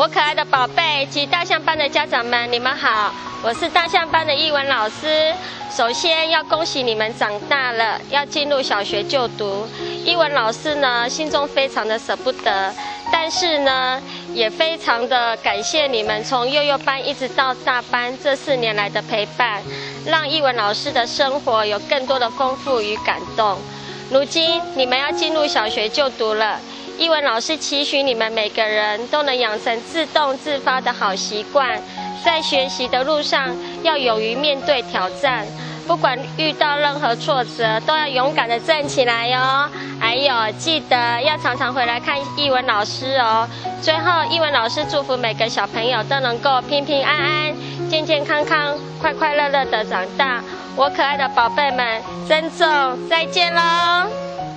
我可爱的宝贝及大象班的家长们，你们好，我是大象班的译文老师。首先要恭喜你们长大了，要进入小学就读。译文老师呢，心中非常的舍不得，但是呢，也非常的感谢你们从幼幼班一直到大班这四年来的陪伴，让译文老师的生活有更多的丰富与感动。如今你们要进入小学就读了。译文老师期许你们每个人都能养成自动自发的好习惯，在学习的路上要勇于面对挑战，不管遇到任何挫折，都要勇敢的站起来哟。还有，记得要常常回来看译文老师哦。最后，译文老师祝福每个小朋友都能够平平安安、健健康康、快快乐乐的长大。我可爱的宝贝们，珍重，再见喽。